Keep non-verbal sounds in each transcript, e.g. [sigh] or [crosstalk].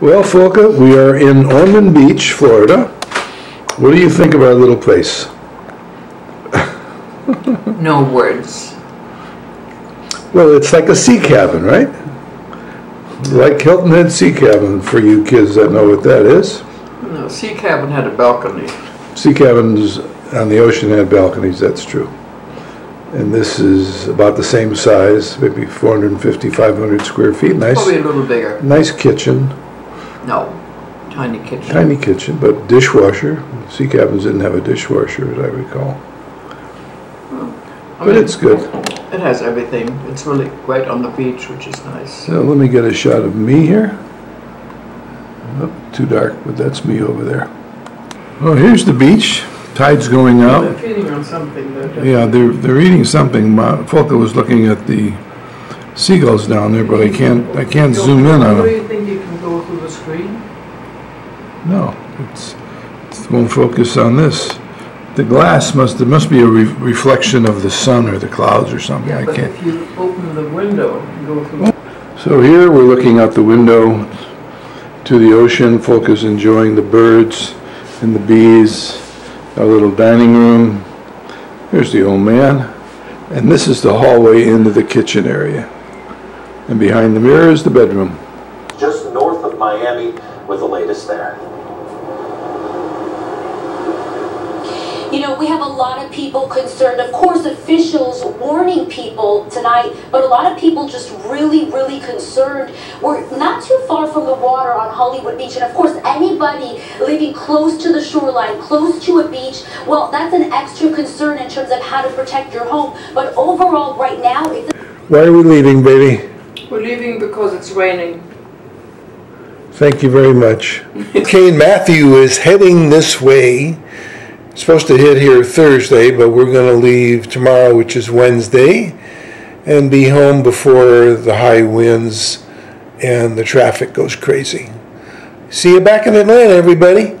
Well, Fulke, we are in Ormond Beach, Florida. What do you think of our little place? [laughs] No words. Well, it's like a sea cabin, right? Like Hilton Head Sea Cabin, for you kids that know what that is. No, Sea Cabin had a balcony. Sea cabins on the ocean had balconies, that's true. And this is about the same size, maybe 450, 500 square feet. Nice, Probably a little bigger. nice kitchen, No, tiny kitchen. tiny kitchen, but dishwasher. Sea cabins didn't have a dishwasher, as I recall. Hmm. I But mean, it's good. It has everything. It's really right on the beach, which is nice. So let me get a shot of me here. Oh, Too dark, but that's me over there. Oh, here's the beach. Tide's going out. They're out. feeding on something. They're Yeah, they're, they're eating something. Fulke was looking at the seagulls down there, but I can't, I can't zoom in on them. The screen? No, it's, it won't focus on this. The glass must, there must be a re- reflection of the sun or the clouds or something. I But can't. if you open the window go through. So here we're looking out the window to the ocean. Folk is enjoying the birds and the bees. Our little dining room. Here's the old man. And this is the hallway into the kitchen area. And behind the mirror is the bedroom. Just north of Miami with the latest there. You know, we have a lot of people concerned, of course, officials warning people tonight, but a lot of people just really, really concerned. We're not too far from the water on Hollywood Beach, and of course, anybody living close to the shoreline, close to a beach, well, that's an extra concern in terms of how to protect your home. But overall, right now, it's Why are we leaving, baby? We're leaving because it's raining. Thank you very much. Kane Matthew is heading this way. Supposed to hit here Thursday, but we're going to leave tomorrow, which is Wednesday, and be home before the high winds and the traffic goes crazy. See you back in Atlanta, everybody.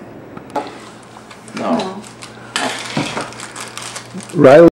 No. Riley